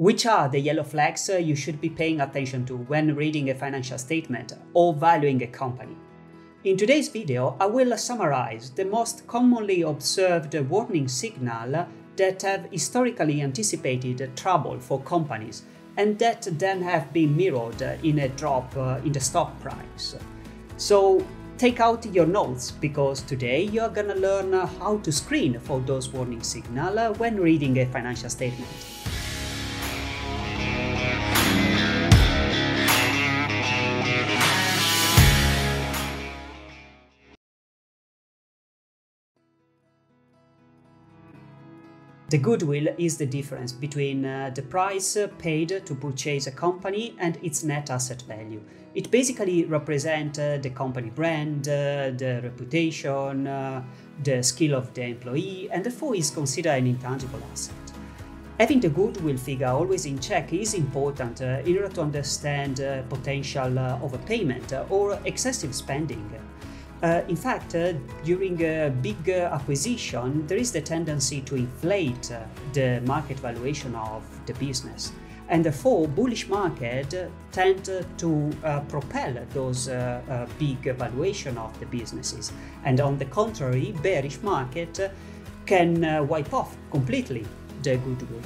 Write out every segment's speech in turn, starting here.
Which are the yellow flags you should be paying attention to when reading a financial statement or valuing a company? In today's video, I will summarize the most commonly observed warning signal that have historically anticipated trouble for companies and that then have been mirrored in a drop uh, in the stock price. So take out your notes because today you are gonna learn how to screen for those warning signals when reading a financial statement. The goodwill is the difference between uh, the price paid to purchase a company and its net asset value. It basically represents uh, the company brand, uh, the reputation, uh, the skill of the employee, and therefore is considered an intangible asset. Having the goodwill figure always in check is important uh, in order to understand uh, potential overpayment or excessive spending. Uh, in fact, uh, during a big uh, acquisition, there is the tendency to inflate uh, the market valuation of the business. And therefore, bullish market tend to uh, propel those uh, big valuation of the businesses. And on the contrary, bearish market can wipe off completely the goodwill.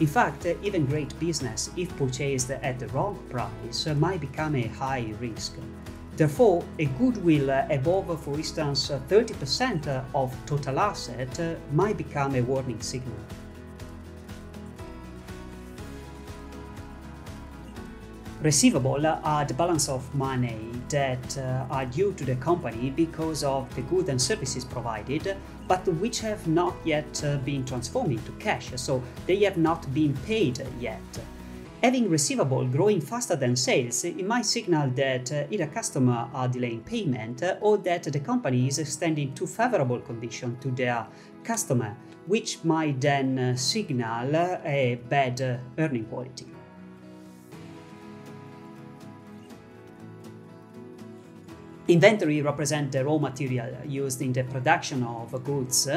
In fact, even great business, if purchased at the wrong price, might become a high risk. Therefore, a goodwill above, for instance, 30% of total asset might become a warning signal. Receivable are the balance of money that uh, are due to the company because of the goods and services provided, but which have not yet uh, been transformed into cash, so they have not been paid yet. Having receivable growing faster than sales, it might signal that uh, either customers are delaying payment uh, or that the company is extending too favorable conditions to their customer, which might then uh, signal a bad earning quality. Inventory represents the raw material used in the production of goods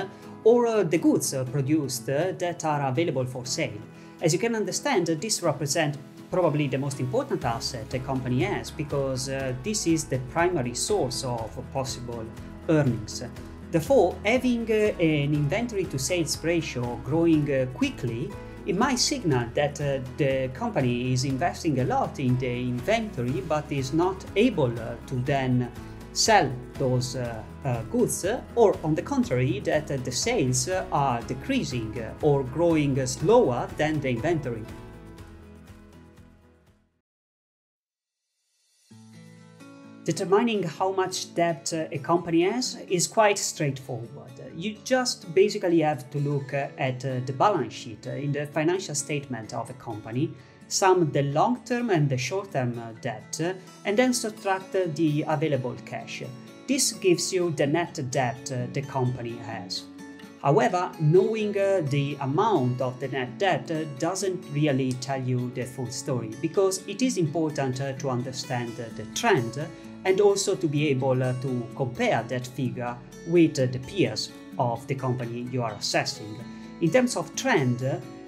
or the goods produced that are available for sale. As you can understand, this represents probably the most important asset a company has because uh, this is the primary source of possible earnings. Therefore, having uh, an inventory to sales ratio growing uh, quickly, it might signal that uh, the company is investing a lot in the inventory but is not able uh, to then sell those uh, uh, goods, or on the contrary, that uh, the sales are decreasing or growing slower than the inventory. Determining how much debt a company has is quite straightforward. You just basically have to look at the balance sheet in the financial statement of a company sum the long-term and the short-term uh, debt, uh, and then subtract uh, the available cash. This gives you the net debt uh, the company has. However, knowing uh, the amount of the net debt uh, doesn't really tell you the full story because it is important to understand the trend and also to be able to compare that figure with the peers of the company you are assessing. In terms of trend,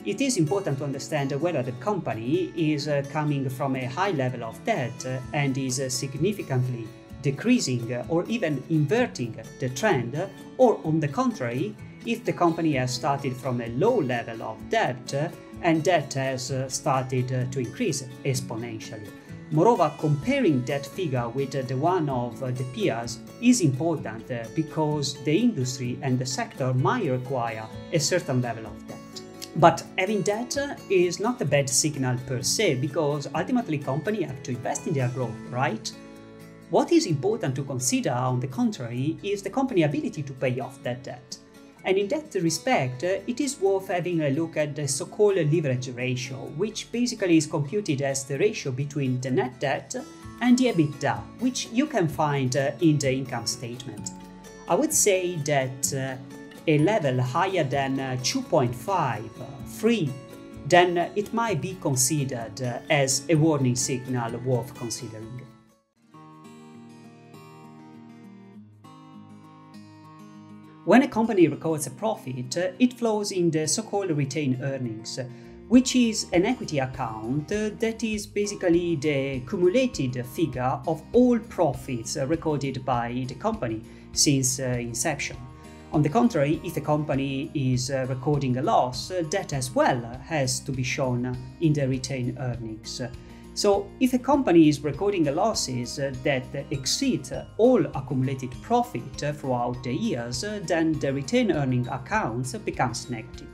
it is important to understand whether the company is uh, coming from a high level of debt and is uh, significantly decreasing or even inverting the trend, or on the contrary, if the company has started from a low level of debt and debt has uh, started to increase exponentially. Moreover, comparing that figure with the one of the peers is important because the industry and the sector might require a certain level of debt. But having that uh, is not a bad signal per se, because ultimately companies have to invest in their growth, right? What is important to consider, on the contrary, is the company ability to pay off that debt. And in that respect, uh, it is worth having a look at the so-called leverage ratio, which basically is computed as the ratio between the net debt and the EBITDA, which you can find uh, in the income statement. I would say that uh, a level higher than uh, 2.5, 3, uh, then it might be considered uh, as a warning signal worth considering. When a company records a profit, it flows in the so-called retained earnings, which is an equity account that is basically the cumulated figure of all profits recorded by the company since inception. On the contrary, if a company is uh, recording a loss, uh, that as well has to be shown in the retained earnings. So, if a company is recording losses uh, that exceed all accumulated profit throughout the years, uh, then the retained earning account becomes negative.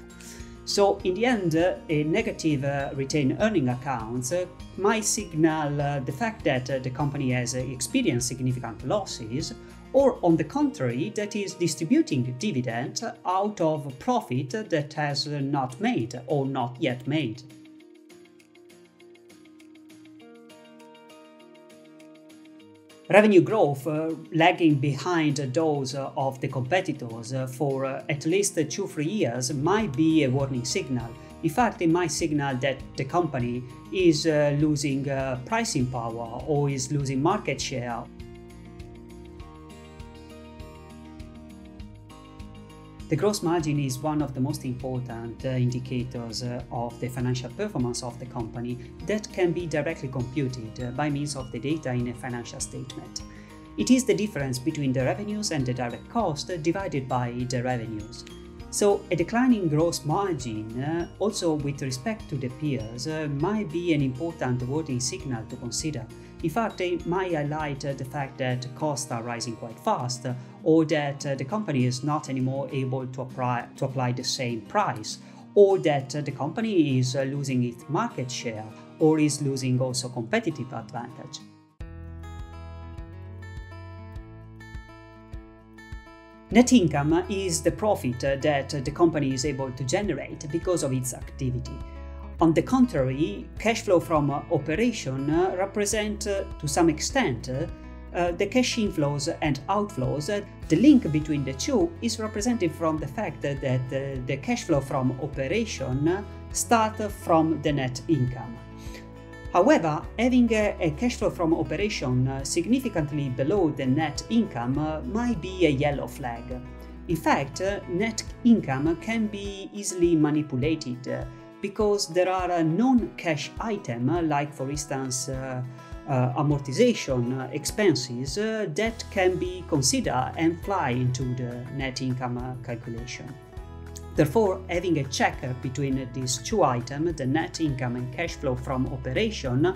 So, in the end, uh, a negative uh, retained earning account might signal the fact that the company has experienced significant losses or on the contrary, that is distributing dividend out of profit that has not made or not yet made. Revenue growth uh, lagging behind those of the competitors for uh, at least 2-3 years might be a warning signal. In fact, it might signal that the company is uh, losing pricing power or is losing market share The gross margin is one of the most important uh, indicators uh, of the financial performance of the company that can be directly computed uh, by means of the data in a financial statement. It is the difference between the revenues and the direct cost divided by the revenues. So, a declining gross margin, uh, also with respect to the peers, uh, might be an important warning signal to consider in fact, they might highlight uh, the fact that costs are rising quite fast, uh, or that uh, the company is not anymore able to apply, to apply the same price, or that the company is losing its market share, or is losing also competitive advantage. Net income is the profit that the company is able to generate because of its activity. On the contrary, cash flow from operation uh, represent uh, to some extent uh, the cash inflows and outflows. the link between the two is represented from the fact that the cash flow from operation start from the net income. However, having a, a, cash flow from operation uh, significantly below the net income uh, might be a yellow flag. In fact, uh, net income can be easily manipulated because there are non-cash items uh, like for instance uh, uh, amortization uh, expenses uh, that can be considered and fly into the net income calculation. Therefore, having a check between these two items, the net income and cash flow from operation,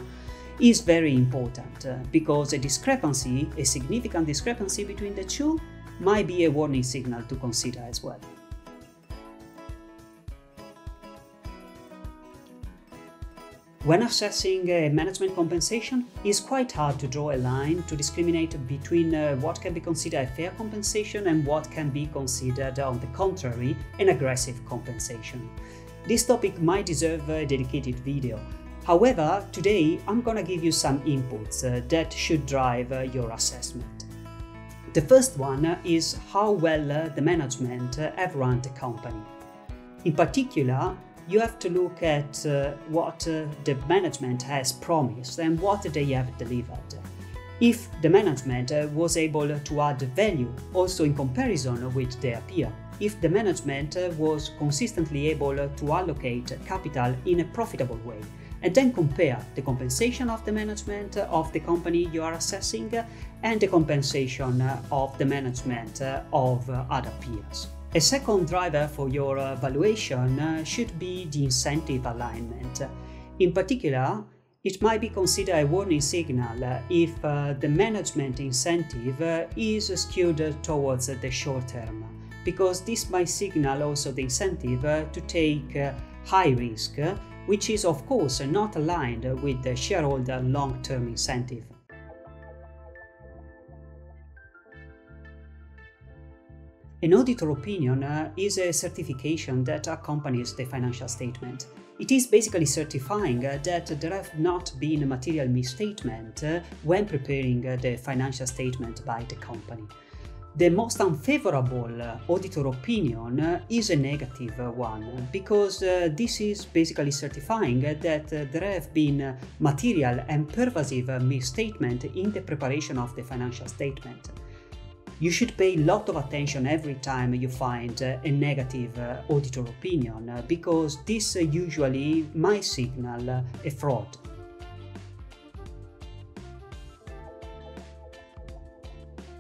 is very important because a discrepancy, a significant discrepancy between the two, might be a warning signal to consider as well. When assessing uh, management compensation, it's quite hard to draw a line to discriminate between uh, what can be considered a fair compensation and what can be considered, on the contrary, an aggressive compensation. This topic might deserve a dedicated video. However, today I'm gonna give you some inputs uh, that should drive your assessment. The first one is how well the management have run the company. In particular, you have to look at uh, what uh, the management has promised and what they have delivered. If the management uh, was able to add value also in comparison with their peer, if the management uh, was consistently able to allocate capital in a profitable way, and then compare the compensation of the management of the company you are assessing and the compensation of the management of other peers. A second driver for your uh, valuation uh, should be the incentive alignment. In particular, it might be considered a warning signal uh, if the management incentive is skewed towards the short term, because this might signal also the incentive to take high risk, which is of course not aligned with the shareholder long-term incentive. An auditor opinion uh, is a certification that accompanies the financial statement. It is basically certifying uh, that there have not been a material misstatement uh, when preparing uh, the financial statement by the company. The most unfavorable uh, auditor opinion uh, is a negative one because this is basically certifying that there have been material and pervasive misstatement in the preparation of the financial statement. You should pay a lot of attention every time you find uh, a negative uh, auditor opinion uh, because this usually might signal a fraud.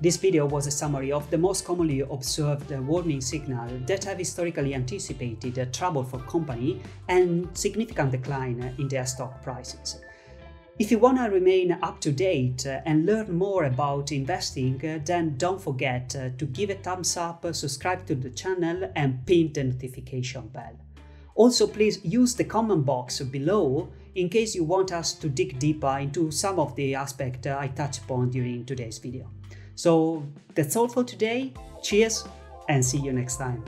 This video was a summary of the most commonly observed warning signals that have historically anticipated trouble for company and significant decline in their stock prices. If you want to remain up to date uh, and learn more about investing, uh, then don't forget uh, to give a thumbs up, subscribe to the channel and pin the notification bell. Also, please use the comment box below in case you want us to dig deeper into some of the aspects I touched upon during today's video. So that's all for today. Cheers and see you next time.